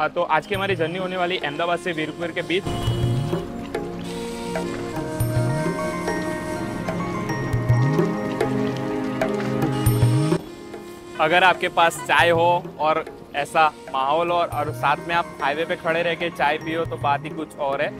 हाँ, तो आज की हमारी जर्नी होने वाली अहमदाबाद से वीरपुर के बीच। अगर आपके पास चाय हो और ऐसा माहौल हो और साथ में आप हाईवे पे खड़े रह के चाय पियो तो बात ही कुछ और है।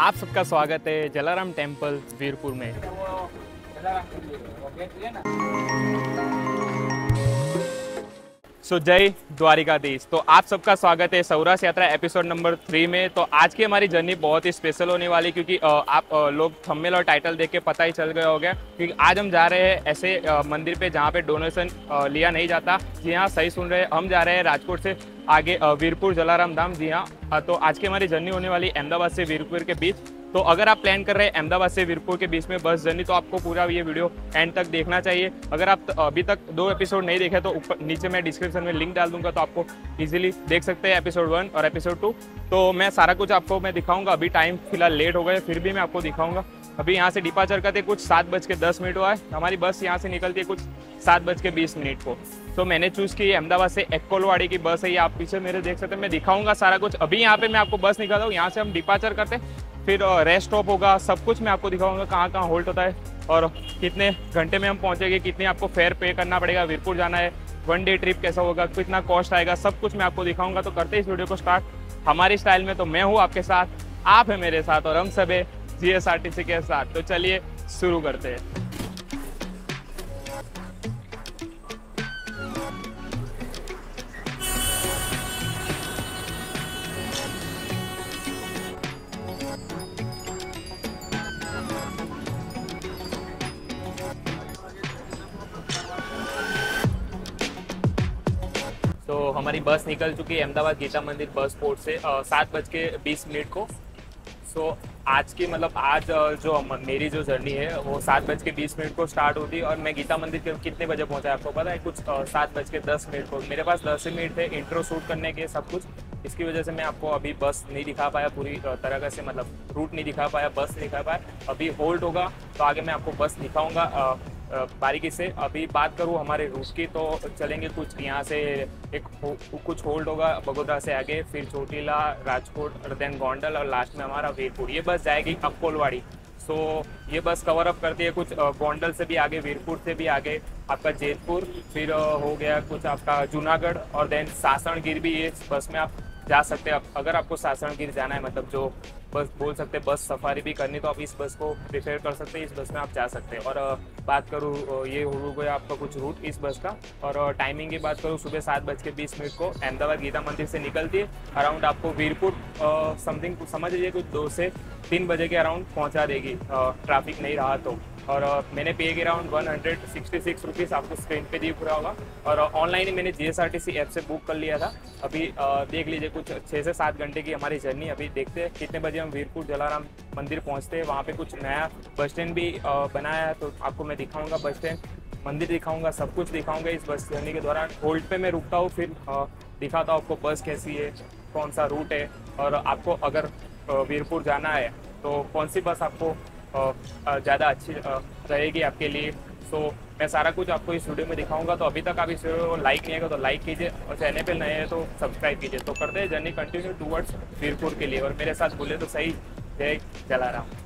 आप सबका स्वागत है जलाराम टेंपल वीरपुर में। सो जय द्वारिकाधीश। तो आप सबका स्वागत है सौराष्ट्र यात्रा एपिसोड नंबर थ्री में। तो आज की हमारी जर्नी बहुत ही स्पेशल होने वाली क्योंकि आप लोग थंबनेल और टाइटल देख के पता ही चल गया होगा क्योंकि आज हम जा रहे हैं ऐसे मंदिर पे जहाँ पे डोनेशन लिया नहीं जाता, जी हाँ सही सुन रहे हैं। हम जा रहे हैं राजकोट से आगे वीरपुर, जलाराम धाम जी हाँ तो आज की हमारी जर्नी होने वाली अहमदाबाद से वीरपुर के बीच। तो अगर आप प्लान कर रहे हैं अहमदाबाद से वीरपुर के बीच में बस जर्नी तो आपको पूरा ये वीडियो एंड तक देखना चाहिए। अगर आप अभी तक दो एपिसोड नहीं देखे तो ऊपर, नीचे मैं डिस्क्रिप्शन में लिंक डाल दूँगा तो आपको इजीली देख सकते हैं एपिसोड वन और एपिसोड टू तो मैं सारा कुछ आपको मैं दिखाऊँगा। अभी टाइम फ़िलहाल लेट हो गए फिर भी मैं आपको दिखाऊँगा। अभी यहाँ से डिपाचर करते कुछ सात बज के दस मिनट हुआ है। हमारी बस यहाँ से निकलती है कुछ सात बज के बीस मिनट को। तो मैंने चूज़ की अहमदाबाद से एक्कोलवाड़ी की बस है। ये आप पीछे मेरे देख सकते हैं। मैं दिखाऊँगा सारा कुछ। अभी यहाँ पे मैं आपको बस निकालता हूँ। यहाँ से हम डिपाचर करते हैं। फिर रेस्ट स्टॉप होगा। सब कुछ मैं आपको दिखाऊँगा कहाँ कहाँ होल्ट होता है और कितने घंटे में हम पहुँचेंगे, कितने आपको फेयर पे करना पड़ेगा वीरपुर जाना है वन डे ट्रिप कैसा होगा, कितना कॉस्ट आएगा, सब कुछ मैं आपको दिखाऊँगा। तो करते इस वीडियो को स्टार्ट हमारी स्टाइल में तो मैं हूँ आपके साथ, आप है मेरे साथ और हम सब है जी के साथ। तो चलिए शुरू करते हैं। हमारी बस निकल चुकी है अहमदाबाद गीता मंदिर बस पोर्ट से सात बज के बीस मिनट को। सो आज की मतलब आज जो मेरी जो जर्नी है, वो सात बज के बीस मिनट को स्टार्ट होती है और मैं गीता मंदिर के कितने बजे पहुँचा आपको पता है? कुछ सात बज के दस मिनट को। मेरे पास दस मिनट थे इंट्रो शूट करने के सब कुछ। इसकी वजह से मैं आपको अभी बस नहीं दिखा पाया, पूरी तरह से मतलब रूट नहीं दिखा पाया, बस नहीं दिखा पाया। अभी होल्ड होगा तो आगे मैं आपको बस दिखाऊँगा। बारीकी से। अभी बात करूँ हमारे रूट की तो चलेंगे कुछ। यहाँ से एक हो, कुछ होल्ड होगा बगोदरा से आगे फिर चोटीला राजकोट देन गोंडल और लास्ट में हमारा वीरपुर। ये बस जाएगी अक्कोलवाड़ी सो ये बस कवर अप करती है कुछ गोंडल से भी आगे वीरपुर से भी आगे आपका जैतपुर फिर हो गया कुछ आपका जूनागढ़ और देन सासणगिर भी ये बस में आप जा सकते हैं। अगर आपको सासणगिर जाना है मतलब जो बस बोल सकते बस सफारी भी करनी तो आप इस बस को प्रिफेयर कर सकते हैं इस बस में आप जा सकते हैं। और बात करूँ ये हो गया आपका कुछ रूट इस बस का। और टाइमिंग की बात करूँ, सुबह सात बज के बीस मिनट को अहमदाबाद गीता मंदिर से निकलती है अराउंड आपको वीरपुर समथिंग समझ लीजिए कुछ दो से तीन बजे के अराउंड पहुँचा देगी ट्रैफ़िक नहीं रहा तो। और मैंने पे के around one hundred sixty six rupees आपको स्क्रीन पे दिख रहा होगा। और ऑनलाइन ही मैंने G S R T C app से बुक कर लिया था। अभी देख लीजिए कुछ छः से सात घंटे की हमारी जर्नी अभी देखते हैं कितने बजे हम वीरपुर जलाराम मंदिर पहुँचते हैं। वहाँ पर कुछ नया बस स्टैंड भी बनाया है तो आपको मैं दिखाऊँगा बस स्टैंड मंदिर दिखाऊँगा, सब कुछ दिखाऊँगा इस बस जर्नी के दौरान। होल्ड पे मैं रुकता हूँ, फिर दिखाता हूँ आपको बस कैसी है, कौन सा रूट है। और आपको अगर वीरपुर जाना है तो कौन सी बस आपको ज़्यादा अच्छी रहेगी आपके लिए। सो मैं सारा कुछ आपको इस वीडियो में दिखाऊँगा। तो अभी तक आप इस वीडियो को लाइक नहीं है तो लाइक कीजिए और चैनल पर नए हैं तो सब्सक्राइब कीजिए। तो करते हैं जर्नी कंटिन्यू टूवर्ड्स वीरपुर के लिए। और मेरे साथ बोले तो सही। जय जलाराम।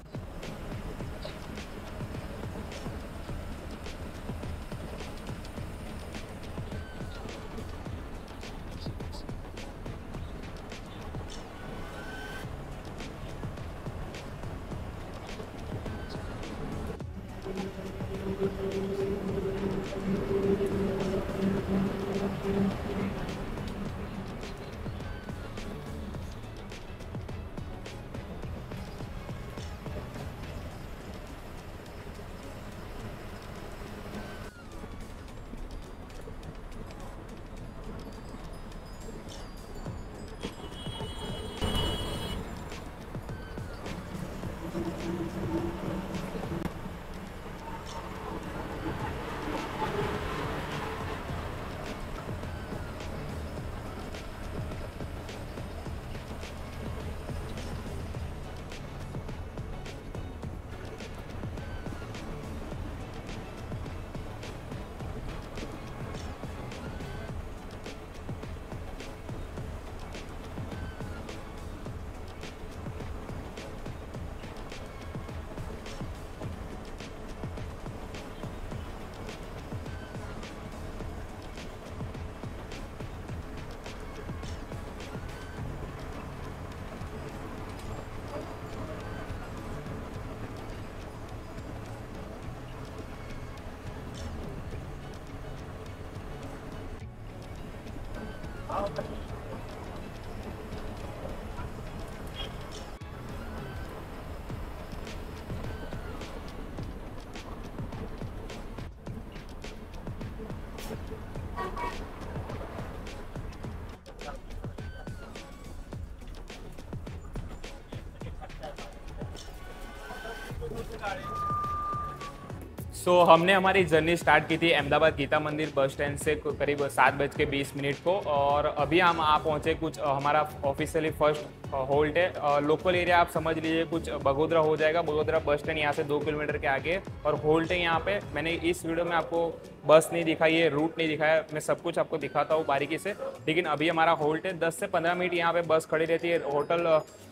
सो so, हमने हमारी जर्नी स्टार्ट की थी अहमदाबाद गीता मंदिर बस स्टैंड से करीब सात बज के बीस मिनट को और अभी हम आ पहुँचे कुछ हमारा ऑफिशियली फ़र्स्ट होल्ट है। लोकल एरिया आप समझ लीजिए कुछ बगोदरा हो जाएगा। बगोदरा बस स्टैंड यहाँ से दो किलोमीटर के आगे और होल्ट है यहाँ पे। मैंने इस वीडियो में आपको बस नहीं दिखाई है रूट नहीं दिखाया मैं सब कुछ आपको दिखाता हूँ बारीकी से। लेकिन अभी हमारा होल्ट है दस से पंद्रह मिनट यहाँ पे बस खड़ी रहती है। होटल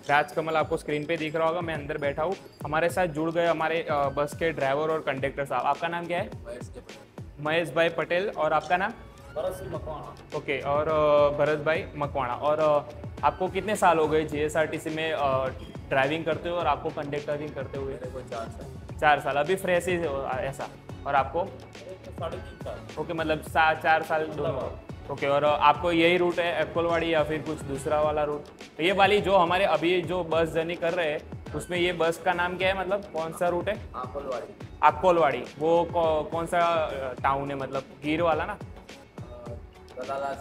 राजकमल आपको स्क्रीन पे दिख रहा होगा मैं अंदर बैठा हूँ। हमारे साथ जुड़ गए हमारे बस के ड्राइवर और कंडक्टर साहब। आपका नाम क्या है? महेश भाई पटेल। और आपका नाम? भरत मकवाणा। ओके और भरत भाई मकवाणा। और आपको कितने साल हो गए जीएसआरटीसी में ड्राइविंग करते हुए और आपको कंडक्टरिंग करते हुए? चार साल। चार साल। अभी फ्रेश ही ऐसा। और आपको? साढ़े तीन साल ओके मतलब सा, चार साल दोनों। ओके और आपको यही रूट है एप्पलवाड़ी या फिर कुछ दूसरा वाला रूट तो ये वाली जो हमारे अभी जो बस जर्नी कर रहे हैं उसमें ये बस का नाम क्या है मतलब कौन सा रूट है? अक्कोलवाड़ी। अक्कोलवाड़ी। वो कौन सा टाउन है मतलब गिर वाला ना?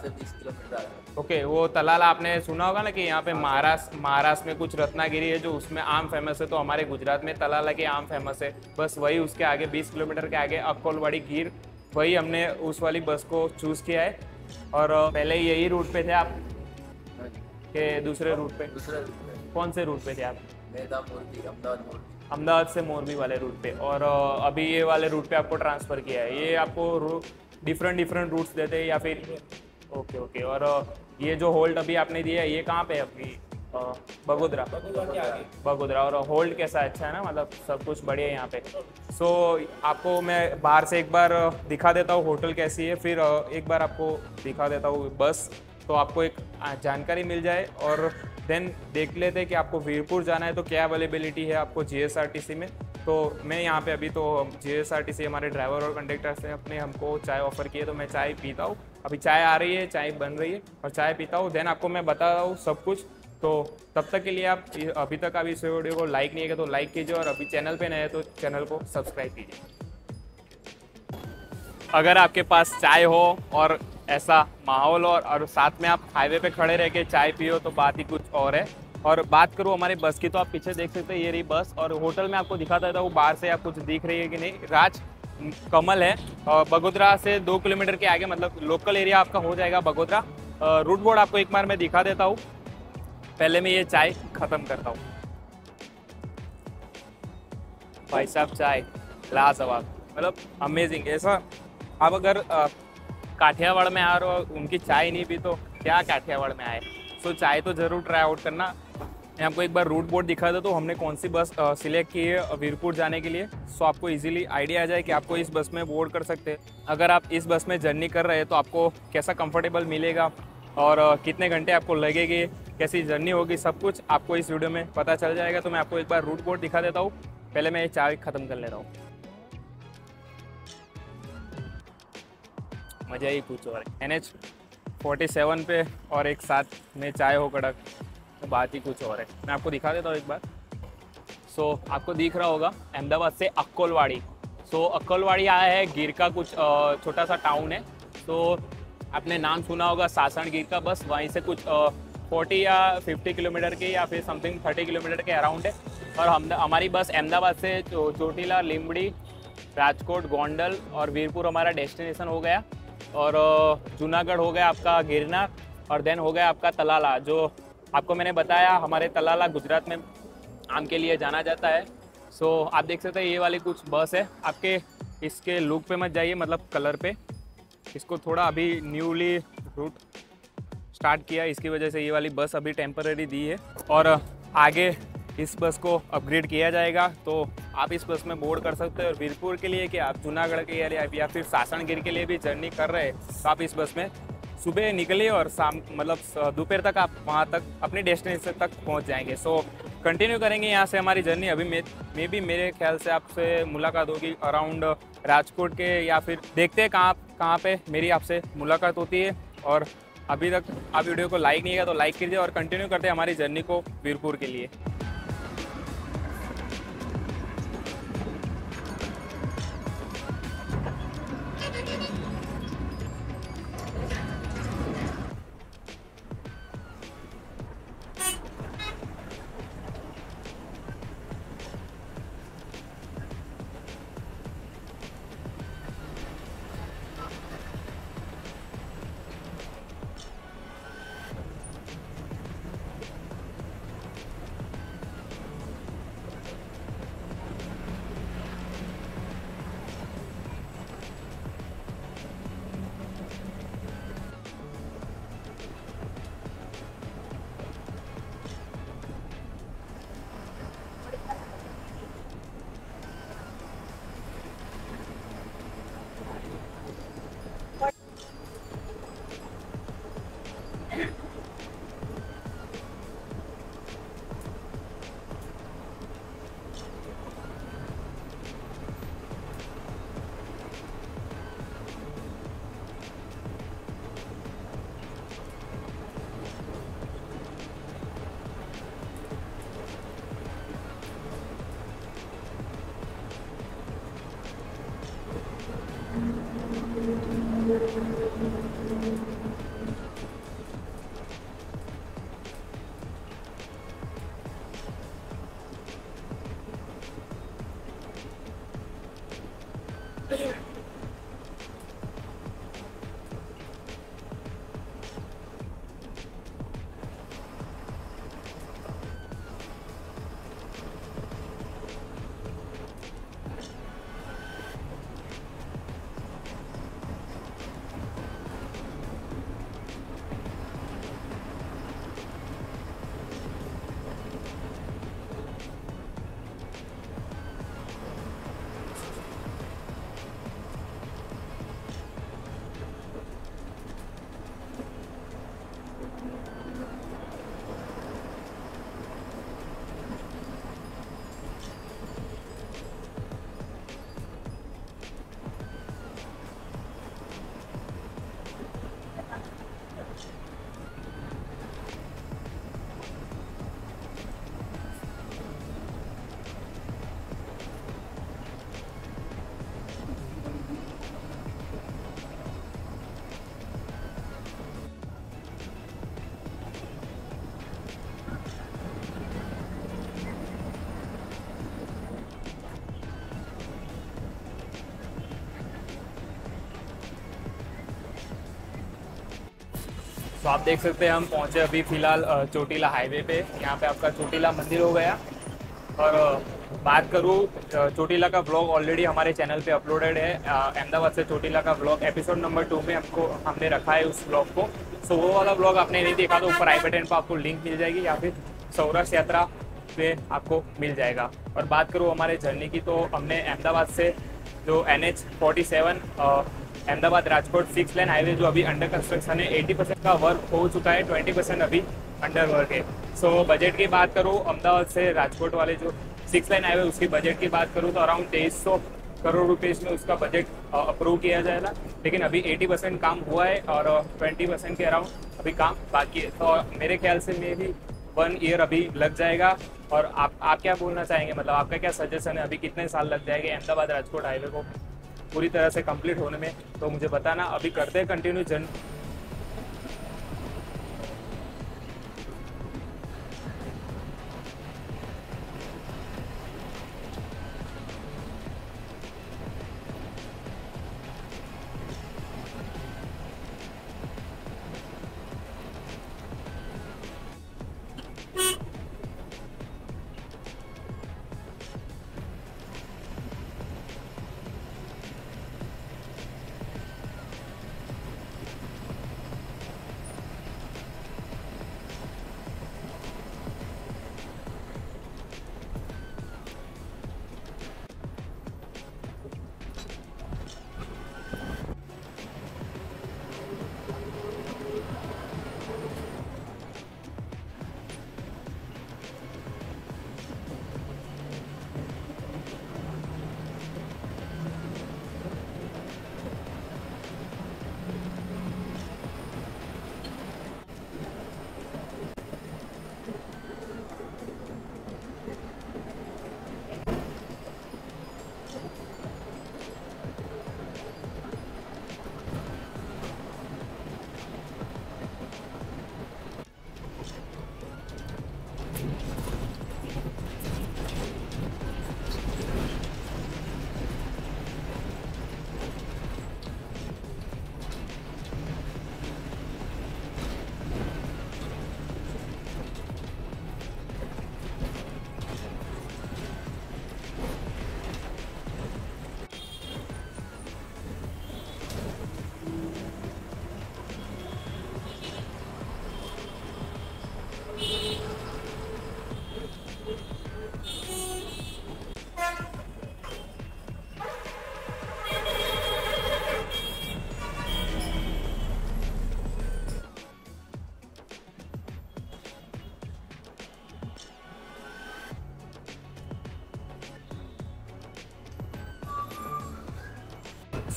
से 20 किलोमीटर ओके वो तलाला आपने सुना होगा ना कि यहाँ पे महाराष्ट्र महाराष्ट्र में कुछ रत्नागिरी है जो उसमें आम फ़ेमस है तो हमारे गुजरात में तलाला के आम फ़ेमस है। बस वही उसके आगे 20 किलोमीटर के आगे अक्कोलवाड़ी गिर वही हमने उस वाली बस को चूज़ किया है। और पहले यही रूट पे थे आप? के दूसरे रूट पे? दूसरे कौन से रूट पे थे आप? अहमदाबाद से मोरबी वाले रूट पे। और अभी ये वाले रूट पे आपको ट्रांसफ़र किया है। ये आपको डिफरेंट डिफरेंट रूट्स देते हैं या फिर ओके ओके। और ये जो होल्ड अभी आपने दिया है ये कहाँ पे है अभी? बगोदरा। बगोदरा और होल्ड कैसा अच्छा है ना? मतलब सब कुछ बढ़िया है यहाँ पे। सो so, आपको मैं बाहर से एक बार दिखा देता हूँ होटल कैसी है। फिर एक बार आपको दिखा देता हूँ बस। तो आपको एक जानकारी मिल जाए। और देन देख लेते कि आपको वीरपुर जाना है तो क्या अवेलेबिलिटी है आपको जीएसआरटीसी में। तो मैं यहाँ पे अभी तो जी हमारे ड्राइवर और कंडक्टर से अपने हमको चाय ऑफ़र किए तो मैं चाय पीता हूँ। अभी चाय आ रही है चाय बन रही है और चाय पीता हूँ। देन आपको मैं बता रहा हूँ सब कुछ। तो तब तक के लिए आप अभी तक आप इस वीडियो को लाइक नहीं किया तो लाइक कीजिए और अभी चैनल पे नए तो चैनल को सब्सक्राइब कीजिए। अगर आपके पास चाय हो और ऐसा माहौल और, और साथ में आप हाईवे पे खड़े रह के चाय पियो तो बात ही कुछ और है। और बात करूँ हमारे बस की तो आप पीछे देख सकते हैं, ये रही बस और होटल में आपको दिखाता था वो बाहर से आप कुछ दिख रही है कि नहीं। राज, कमल है, और बगोदरा से दो किलोमीटर के आगे मतलब लोकल एरिया आपका हो जाएगा बगोदरा। रूट बोर्ड आपको एक बार मैं दिखा देता हूँ। पहले मैं ये चाय खत्म करता हूँ। भाई साहब, चाय, लाजवाब मतलब अमेजिंग ऐसा आप अगर काठियावाड़ में आ रहे हो उनकी चाय नहीं पी तो क्या काठियावाड़ में आए? सो चाय तो ज़रूर ट्राई आउट करना। मैं आपको एक बार रूट बोर्ड दिखा दो तो हमने कौन सी बस सिलेक्ट की है वीरपुर जाने के लिए। सो आपको इजीली आइडिया आ जाए कि आपको इस बस में बोर्ड कर सकते हैं। अगर आप इस बस में जर्नी कर रहे हैं तो आपको कैसा कंफर्टेबल मिलेगा और कितने घंटे आपको लगेगी, कैसी जर्नी होगी, सब कुछ आपको इस वीडियो में पता चल जाएगा। तो मैं आपको एक बार रूट बोर्ड दिखा देता हूँ। पहले मैं ये चाय ख़त्म कर ले रहा हूँ। मज़ा ही कुछ और एन एच फोर्टी सेवन पे और एक साथ में चाय हो कड़क। तो बात ही कुछ और है। मैं आपको दिखा देता हूँ एक बार। सो so, आपको दिख रहा होगा अहमदाबाद से अक्कोलवाड़ी। सो so, अक्कोलवाड़ी आया है गिर का कुछ छोटा सा टाउन है। तो आपने नाम सुना होगा सासन गिर का बस वहीं से कुछ फोर्टी या फिफ्टी किलोमीटर के या फिर समथिंग थर्टी किलोमीटर के अराउंड है। और हम हमारी बस अहमदाबाद से चोटीला लिमड़ी राजकोट गोंडल और वीरपुर हमारा डेस्टिनेशन हो गया। और जूनागढ़ हो गया आपका गिरनार और देन हो गया आपका तलाला जो आपको मैंने बताया, हमारे तलाला गुजरात में आम के लिए जाना जाता है। सो आप देख सकते हैं, ये वाली कुछ बस है। आपके इसके लुक पे मत जाइए मतलब कलर पे। इसको थोड़ा अभी न्यूली रूट स्टार्ट किया, इसकी वजह से ये वाली बस अभी टेम्पररी दी है। और आगे इस बस को अपग्रेड किया जाएगा। तो आप इस बस में बोर्ड कर सकते हैं। और वीरपुर के लिए कि आप जूनागढ़ के लिए या फिर सासनगिर के लिए भी जर्नी कर रहे हैं तो आप इस बस में सुबह निकलिए और शाम मतलब दोपहर तक आप वहाँ तक, अपने डेस्टिनेशन तक पहुँच जाएँगे। सो कंटिन्यू करेंगे यहाँ से हमारी जर्नी। अभी मे मे भी मेरे ख्याल से आपसे मुलाकात होगी अराउंड राजकोट के, या फिर देखते हैं कहाँ कहाँ पे मेरी आपसे मुलाकात होती है। और अभी तक आप वीडियो को लाइक नहीं किया तो लाइक कीजिए और कंटिन्यू करते हैं हमारी जर्नी को वीरपुर के लिए। तो आप देख सकते हैं, हम पहुँचे अभी फ़िलहाल चोटीला हाईवे पे। यहाँ पे आपका चोटीला मंदिर हो गया। और बात करूँ चोटीला का ब्लॉग ऑलरेडी हमारे चैनल पे अपलोडेड है। अहमदाबाद से चोटीला का ब्लॉग एपिसोड नंबर टू में हमको, हमने रखा है उस ब्लॉग को। सो वो वाला ब्लॉग आपने नहीं देखा तो ऊपर आई बटन पर आपको लिंक मिल जाएगी या फिर सौराष्ट्र यात्रा पे आपको मिल जाएगा। और बात करूँ हमारे जर्नी की तो हमने अहमदाबाद से जो N H forty seven Ahmedabad Rajkot six lane highway जो अभी अंडर कंस्ट्रक्शन है 80 परसेंट का वर्क हो चुका है 20 परसेंट अभी अंडर वर्क है। सो so, बजट की बात करूँ अहमदाबाद से राजकोट वाले जो सिक्स लाइन हाईवे उसकी बजट की बात करूँ तो अराउंड तेईस सौ करोड़ रुपीज़ में उसका बजट अप्रूव किया जाएगा। लेकिन अभी 80 परसेंट काम हुआ है और ट्वेंटी परसेंट के अराउंड अभी काम बाकी है। तो मेरे ख्याल से मे भी वन ईयर अभी लग जाएगा। और आप आप क्या बोलना चाहेंगे? मतलब आपका क्या सजेशन है? अभी कितने साल लग जाएँगे अहमदाबाद राजकोट हाईवे को? पूरी तरह से कंप्लीट होने में तो मुझे बताना। अभी करते हैं कंटिन्यू जन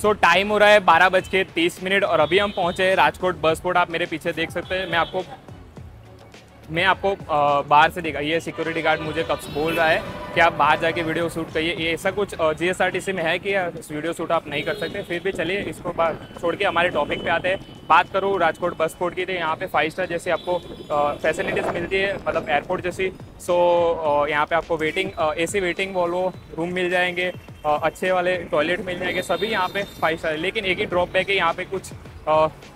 सो टाइम हो रहा है बारह बज के तीस मिनट और अभी हम पहुँचे हैं राजकोट बस पोर्ट आप मेरे पीछे देख सकते हैं। मैं आपको मैं आपको बाहर से दिखा, ये सिक्योरिटी गार्ड मुझे कब बोल रहा है कि आप बाहर जाके वीडियो शूट करिए। ये ऐसा कुछ G S R T C में है कि वीडियो शूट आप नहीं कर सकते? फिर भी चलिए, इसको बात छोड़ के हमारे टॉपिक पे आते हैं। बात करूँ राजकोट बस पोर्ट की तो यहाँ पे फाइव स्टार जैसे आपको फैसिलिटीज़ मिलती है मतलब एयरपोर्ट जैसी। सो यहाँ पे आपको waiting A C waiting Volvo room मिल जाएँगे। अच्छे वाले टॉयलेट मिल जाएँगे सभी यहाँ पे फाइव स्टार लेकिन एक ही ड्रॉप बैक है, यहाँ पे कुछ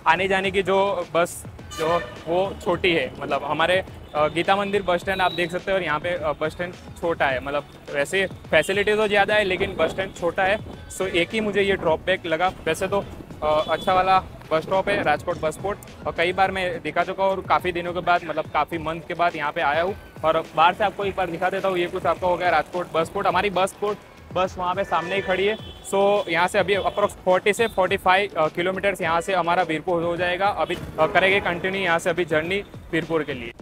आने जाने की जो बस, जो वो छोटी है। मतलब हमारे गीता मंदिर बस स्टैंड आप देख सकते हो और यहाँ पे बस स्टैंड छोटा है। मतलब वैसे फैसिलिटी तो ज़्यादा है, लेकिन बस स्टैंड छोटा है। सो एक ही मुझे ये ड्रॉप बैक लगा। वैसे तो अच्छा वाला बस स्टॉप है, राजकोट बस स्पोर्ट और कई बार मैं दिखा चुका हूँ और काफ़ी दिनों के बाद मतलब काफ़ी मंथ के बाद यहाँ पे आया हूँ। और बाहर से आपको एक बार दिखा देता हूँ, ये कुछ आपका हो गया राजकोट बस पोर्ट हमारी बस पोर्ट बस वहाँ पे सामने ही खड़ी है। सो so, यहाँ से अभी अप्रोक्स 40 से 45 किलोमीटर्स यहाँ से हमारा वीरपुर हो जाएगा। अभी अ, करेंगे कंटिन्यू यहाँ से अभी जर्नी वीरपुर के लिए।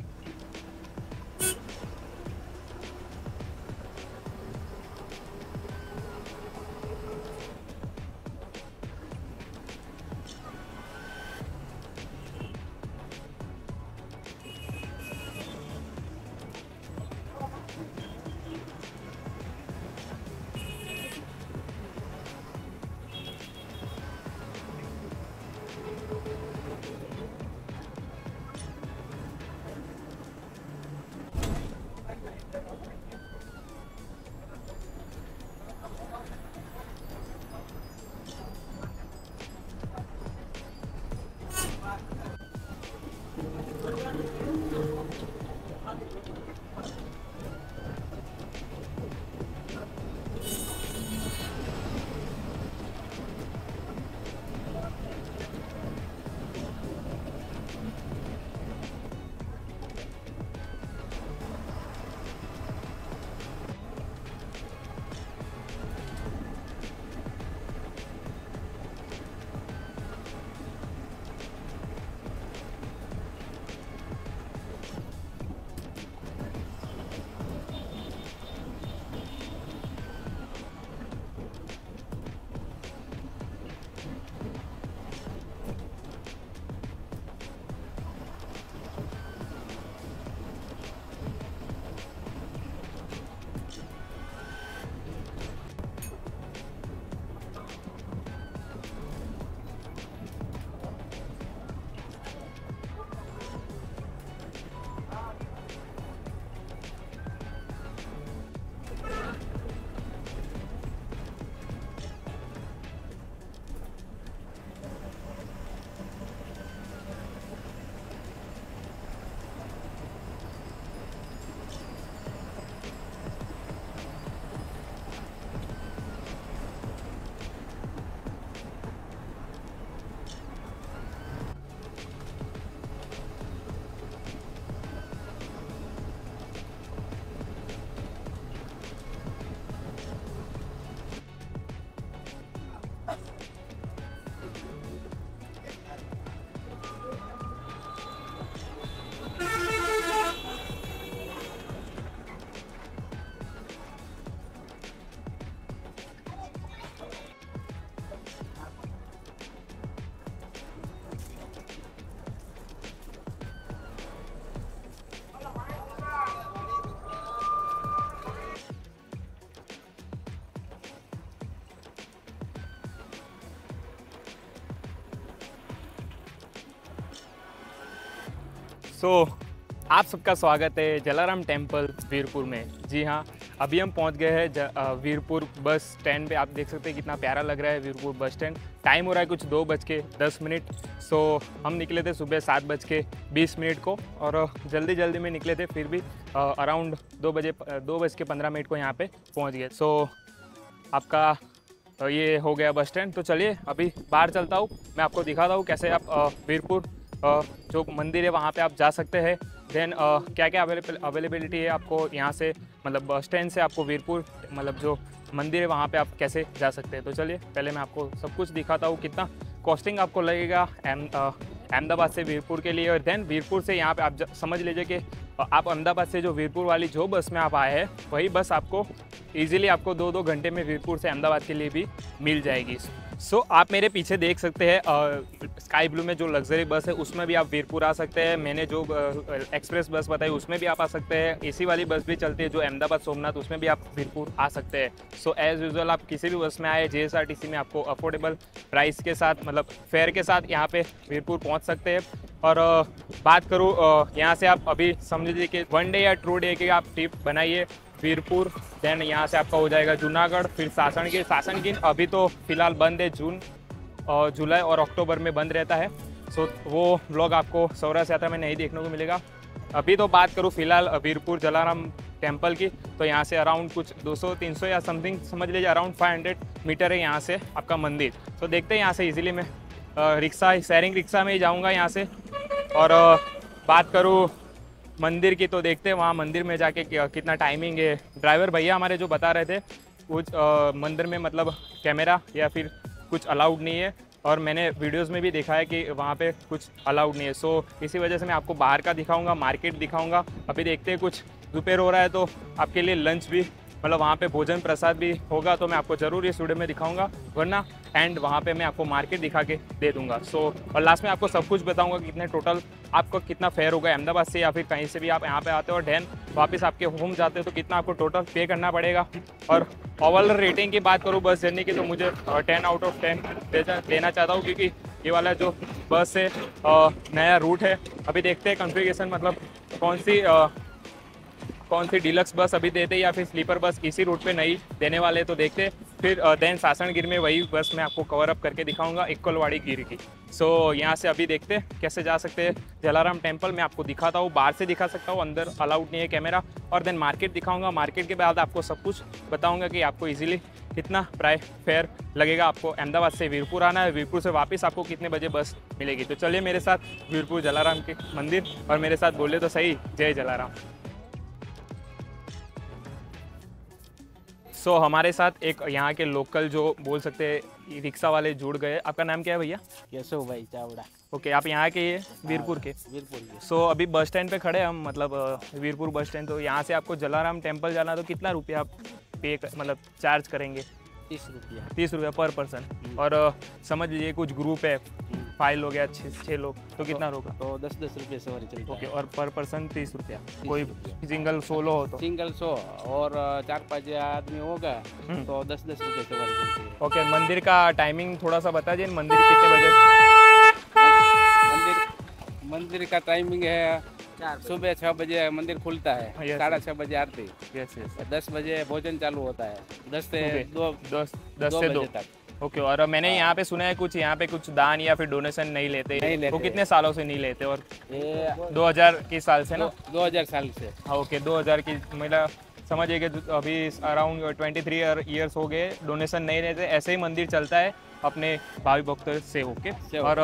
सो so, आप सबका स्वागत है जलाराम टेंपल वीरपुर में। जी हाँ अभी हम पहुँच गए हैं वीरपुर बस स्टैंड पे। आप देख सकते हैं कितना प्यारा लग रहा है वीरपुर बस स्टैंड। टाइम हो रहा है कुछ दो बज के दस मिनट। सो so, हम निकले थे सुबह सात बज के बीस मिनट को और जल्दी जल्दी में निकले थे फिर भी अराउंड दो बजे दो बज के पंद्रह मिनट को यहाँ पे पहुँच गए। सो so, आपका ये हो गया बस स्टैंड। तो चलिए अभी बाहर चलता हूँ। मैं आपको दिखाता हूँ कैसे आप वीरपुर जो मंदिर है, वहाँ पे आप जा सकते हैं। देन क्या क्या अवेलेबल अवेलेबिलिटी है आपको यहाँ से? मतलब बस स्टैंड से आपको वीरपुर मतलब जो मंदिर है, वहाँ पे आप कैसे जा सकते हैं? तो चलिए, पहले मैं आपको सब कुछ दिखाता हूँ कितना कॉस्टिंग आपको लगेगा अहम- अहमदाबाद से वीरपुर के लिए। और देन वीरपुर से यहाँ पे आप समझ लीजिए कि आप अहमदाबाद से जो वीरपुर वाली जो बस में आप आए हैं, वही बस आपको ईजिली आपको दो दो घंटे में वीरपुर से अहमदाबाद के लिए भी मिल जाएगी। सो so, आप मेरे पीछे देख सकते हैं स्काई ब्लू में जो लग्जरी बस है उसमें भी आप वीरपुर आ सकते हैं। मैंने जो एक्सप्रेस बस बताई उसमें भी आप आ सकते हैं। एसी वाली बस भी चलती है जो अहमदाबाद सोमनाथ उसमें भी आप वीरपुर आ सकते हैं। सो एज़ यूजल आप किसी भी बस में आए जेएसआरटीसी में आपको अफोर्डेबल प्राइस के साथ मतलब फेयर के साथ यहाँ पे वीरपुर पहुँच सकते हैं। और बात करूँ यहाँ से आप अभी समझ लीजिए कि वन डे या टू डे की आप ट्रिप बनाइए। वीरपुर देन यहाँ से आपका हो जाएगा जूनागढ़, फिर सासनगिर सासनगिर अभी तो फ़िलहाल बंद है, जून और जुलाई और अक्टूबर में बंद रहता है। सो वो ब्लॉग आपको सौराष्ट्र यात्रा में नहीं देखने को मिलेगा। अभी तो बात करूँ फ़िलहाल वीरपुर जलाराम टेंपल की तो यहाँ से अराउंड कुछ 200-300 या समथिंग समझ लीजिए अराउंड 500 मीटर है यहाँ से आपका मंदिर। तो देखते हैं यहाँ से इजीली मैं रिक्शा शेयरिंग रिक्शा में ही जाऊँगा यहाँ से। और बात करूँ मंदिर की तो देखते हैं, वहाँ मंदिर में जाके कितना टाइमिंग है। ड्राइवर भैया हमारे जो बता रहे थे, कुछ मंदिर में मतलब कैमरा या फिर कुछ अलाउड नहीं है। और मैंने वीडियोस में भी देखा है कि वहाँ पे कुछ अलाउड नहीं है। सो इसी वजह से मैं आपको बाहर का दिखाऊँगा मार्केट दिखाऊँगा। अभी देखते हैं कुछ, दोपहर हो रहा है तो आपके लिए लंच भी मतलब वहाँ पे भोजन प्रसाद भी होगा तो मैं आपको ज़रूर इस वीडियो में दिखाऊँगा वरना एंड वहाँ पे मैं आपको मार्केट दिखा के दे दूँगा। सो so, और लास्ट में आपको सब कुछ बताऊँगा कितने टोटल आपको कितना फेयर होगा अहमदाबाद से या फिर कहीं से भी आप यहाँ पे आते हो और डैन वापस आपके होम जाते हो तो कितना आपको टोटल पे करना पड़ेगा। और ओवरऑल रेटिंग की बात करूँ बस जर्नी की तो मुझे टेन आउट ऑफ़ टेन देना चाहता हूँ क्योंकि ये वाला जो बस है नया रूट है अभी देखते हैं कन्फिगेशन मतलब कौन सी कौन सी डिलक्स बस अभी देते या फिर स्लीपर बस इसी रूट पे नहीं देने वाले तो देखते फिर देन सासन गिर में वही बस मैं आपको कवर अप करके दिखाऊँगा इक्वलवाड़ी गिर की। सो so, यहाँ से अभी देखते कैसे जा सकते हैं। जलाराम टेंपल मैं आपको दिखाता हूँ बाहर से दिखा सकता हूँ अंदर अलाउड नहीं है कैमरा और देन मार्केट दिखाऊँगा मार्केट के बाद आपको सब कुछ बताऊँगा कि आपको ईजिली कितना प्राइस फेयर लगेगा आपको। अहमदाबाद से वीरपुर आना है वीरपुर से वापस आपको कितने बजे बस मिलेगी। तो चलिए मेरे साथ वीरपुर जलाराम के मंदिर और मेरे साथ बोले तो सही। जय जलाराम। सो so, हमारे साथ एक यहाँ के लोकल जो बोल सकते हैं रिक्शा वाले जुड़ गए। आपका नाम क्या है भैया? केशव भाई चावड़ा। ओके okay, आप यहाँ के ये वीरपुर के। वीरपुर के। सो so, अभी बस स्टैंड पे खड़े हम मतलब वीरपुर बस स्टैंड तो यहाँ से आपको जलाराम टेंपल जाना तो कितना रुपया आप पे कर मतलब चार्ज करेंगे? तीस रुपया। तीस रुपया पर पर्सन। और समझ लीजिए कुछ ग्रुप है फाइव लोग या छः छः लोग तो कितना होगा तो दस दस रुपये सवारी चलती ओके और पर पर्सन तीस रुपया। कोई सिंगल सोलो हो तो? सिंगल सो और चार पाँच आदमी होगा हम्म। तो दस दस रुपये सवारी चलती है। ओके मंदिर का टाइमिंग थोड़ा सा बता दीजिए मंदिर कितने बजे? मंदिर मंदिर का टाइमिंग है सुबह छः बजे मंदिर खुलता है साढ़े छः बजे आरती। यस यस दस बजे भोजन चालू होता है दस से दो दस दस से दो। तक। ओके okay, और मैंने यहाँ पे सुना है कुछ यहाँ पे कुछ दान या फिर डोनेशन नहीं लेते, नहीं लेते। वो कितने सालों से नहीं लेते और ये 2000 के साल से ना? दो हज़ार साल से। हाँ ओके 2000 की मतलब समझिए कि अभी अराउंड ट्वेंटी थ्री ईयर्स हो गए डोनेशन नहीं लेते ऐसे ही मंदिर चलता है अपने भावी भक्तों से होके और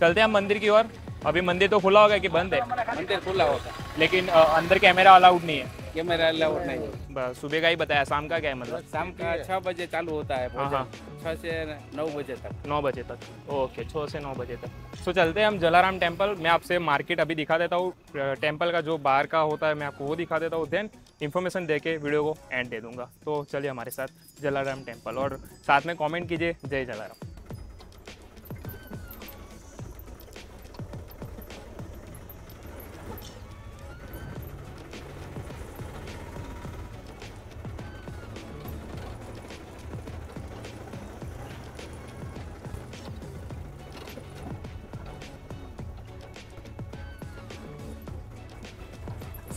चलते हैं हम मंदिर की ओर। अभी मंदिर तो खुला होगा कि बंद है? मंदिर खुला होता है लेकिन अंदर कैमरा अलाउड नहीं है। कैमरा अलाउड नहीं है। सुबह का ही बताया शाम का क्या है मतलब? शाम का छः बजे चालू होता है हाँ, हाँ। छः से नौ बजे तक। नौ बजे तक। ओके छः से नौ बजे तक। सो चलते हैं हम जलाराम टेंपल मैं आपसे मार्केट अभी दिखा देता हूँ। टेंपल का जो बाहर का होता है मैं आपको वो दिखा देता हूँ। देन इन्फॉर्मेशन दे के वीडियो को एंड दे दूँगा। तो चलिए हमारे साथ जलाराम टेंपल और साथ में कॉमेंट कीजिए। जय जलाराम।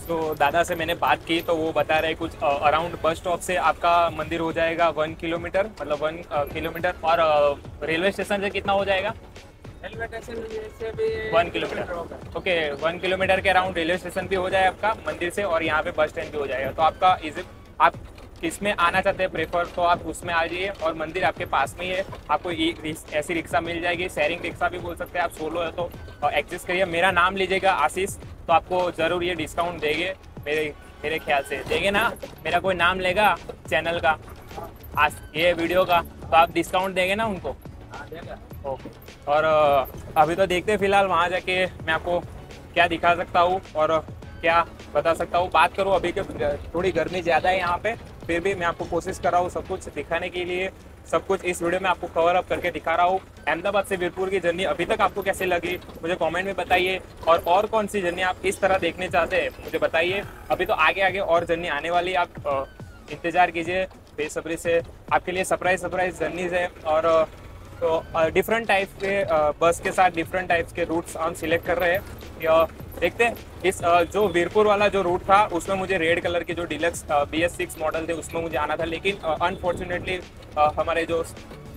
तो दादा से मैंने बात की तो वो बता रहे कुछ अराउंड बस स्टॉप से आपका मंदिर हो जाएगा वन किलोमीटर मतलब वन किलोमीटर और रेलवे स्टेशन से कितना हो जाएगा? रेलवे स्टेशन से भी one kilometre okay one kilometre के अराउंड रेलवे स्टेशन भी हो जाए आपका मंदिर से और यहाँ पे बस स्टैंड भी हो जाएगा। तो आपका इज़ आप किसमें आना चाहते हैं प्रेफर तो आप उसमें आ जाइए और मंदिर आपके पास में ही है। आपको ऐसी रिक्शा मिल जाएगी शेयरिंग रिक्शा भी बोल सकते हैं आप सोलो है तो एडजस्ट करिए। मेरा नाम लीजिएगा आशीष तो आपको ज़रूर ये डिस्काउंट देंगे, मेरे मेरे ख्याल से। देंगे ना? मेरा कोई नाम लेगा चैनल का? आज ये वीडियो का तो आप डिस्काउंट देंगे ना उनको? ओके और अभी तो देखते हैं फ़िलहाल वहाँ जाके मैं आपको क्या दिखा सकता हूँ और क्या बता सकता हूँ। बात करूँ अभी के, थोड़ी गर्मी ज़्यादा है यहाँ पे, फिर भी मैं आपको कोशिश कर रहा हूँ सब कुछ दिखाने के लिए। सब कुछ इस वीडियो में आपको कवर अप करके दिखा रहा हूँ। अहमदाबाद से वीरपुर की जर्नी अभी तक आपको कैसे लगी, मुझे कमेंट में बताइए। और और कौन सी जर्नी आप इस तरह देखने चाहते हैं, मुझे बताइए। अभी तो आगे आगे और जर्नी आने वाली आप इंतज़ार कीजिए, बेसब्री से। आपके लिए सरप्राइज़ सरप्राइज़ जर्नीज है। और तो डिफरेंट टाइप के बस के साथ डिफरेंट टाइप्स के रूट्स हम सिलेक्ट कर रहे हैं। देखते हैं, इस जो वीरपुर वाला जो रूट था, उसमें मुझे रेड कलर की जो deluxe B S six model थे, उसमें मुझे आना था। लेकिन अनफॉर्चुनेटली हमारे जो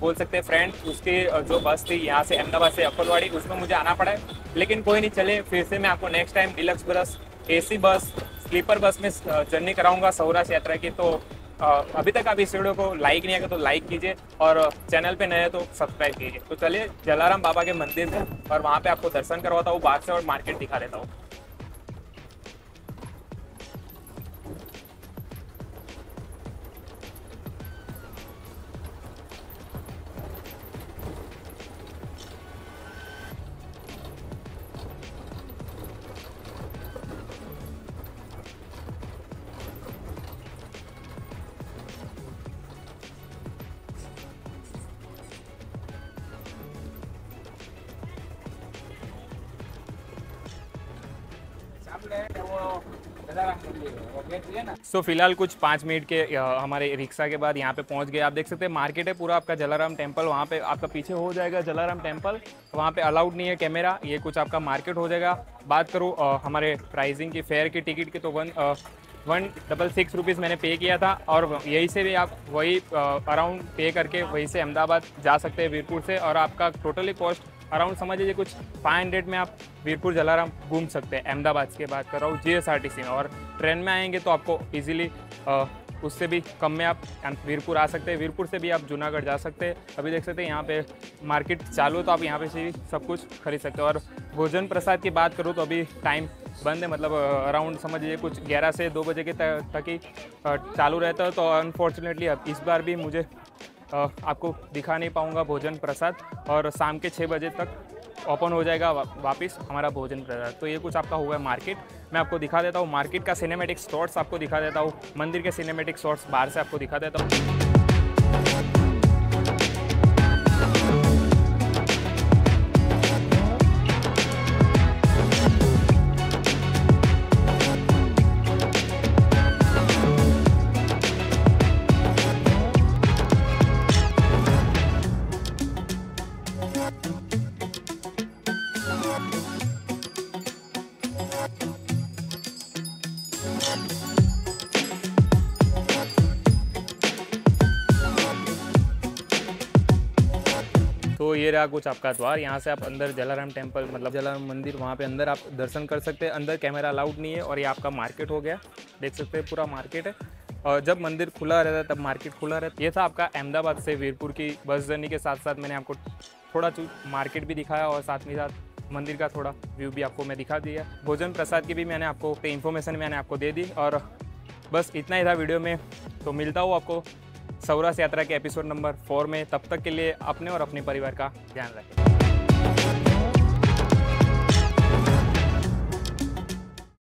बोल सकते हैं फ्रेंड उसकी जो बस थी, यहाँ से अहमदाबाद से अक्कलवाड़ी उसमें मुझे आना पड़ा। है लेकिन कोई नहीं चले, फिर से मैं आपको next time deluxe bus AC bus sleeper bus में जर्नी कराऊँगा सौराष्ट्र यात्रा की। तो अभी तक आप इस वीडियो को लाइक नहीं आया तो लाइक कीजिए और चैनल पे नए हैं तो सब्सक्राइब कीजिए। तो चलिए जलाराम बाबा के मंदिर में और वहाँ पे आपको दर्शन करवाता हूँ बाहर से और मार्केट दिखा देता हूँ। सो so, फ़िलहाल कुछ पाँच मिनट के हमारे रिक्शा के बाद यहाँ पे पहुँच गए। आप देख सकते हैं मार्केट है पूरा आपका जलाराम टेंपल वहाँ पे आपका पीछे हो जाएगा जलाराम टेंपल वहाँ पे अलाउड नहीं है कैमरा ये कुछ आपका मार्केट हो जाएगा। बात करूँ हमारे प्राइसिंग की फेयर की टिकट की तो one uh, one double six rupees मैंने पे किया था और यहीं से भी आप वही अराउंड पे करके वहीं से अहमदाबाद जा सकते हैं वीरपुर से और आपका टोटली कॉस्ट अराउंड समझ लीजिए कुछ फाइव हंड्रेड में आप वीरपुर जलाराम घूम सकते हैं। अहमदाबाद की बात कर रहा हूँ जी में। और ट्रेन में आएँगे तो आपको ईजिली उससे भी कम में आप वीरपुर आ सकते हैं। वीरपुर से भी आप जूनागढ़ जा सकते हैं। अभी देख सकते हैं यहाँ पे मार्केट चालू है तो आप यहाँ पे से सब कुछ खरीद सकते हो। और भोजन प्रसाद की बात करूँ तो अभी टाइम बंद है मतलब अराउंड समझ लीजिए कुछ ग्यारह से दो बजे के तक ही चालू रहता है। तो अनफॉर्चुनेटली अब इस बार भी मुझे आपको दिखा नहीं पाऊँगा भोजन प्रसाद और शाम के छः बजे तक ओपन हो जाएगा वापस हमारा भोजन प्रसाद। तो ये कुछ आपका हुआ है मार्केट। मैं आपको दिखा देता हूँ, मार्केट का सिनेमेटिक शॉट्स आपको दिखा देता हूँ, मंदिर के सिनेमेटिक शॉट्स बाहर से आपको दिखा देता हूँ। ये रहा कुछ आपका द्वार। यहाँ से आप अंदर जलाराम टेंपल मतलब जलाराम मंदिर, वहाँ पे अंदर आप दर्शन कर सकते हैं। अंदर कैमरा अलाउड नहीं है और ये आपका मार्केट हो गया। देख सकते हैं पूरा मार्केट है। और जब मंदिर खुला रहता है, तब मार्केट खुला रहता है। ये था आपका अहमदाबाद से वीरपुर की बस जर्नी के साथ साथ मैंने आपको थोड़ा मार्केट भी दिखाया और साथ में साथ मंदिर का थोड़ा व्यू भी आपको मैं दिखा दिया। भोजन प्रसाद की भी मैंने आपको इन्फॉर्मेशन मैंने आपको दे दी। और बस इतना ही था वीडियो में। तो मिलता हूँ आपको सौराष्ट्र यात्रा के एपिसोड नंबर फोर में, तब तक के लिए अपने और अपने परिवार का ध्यान रखें।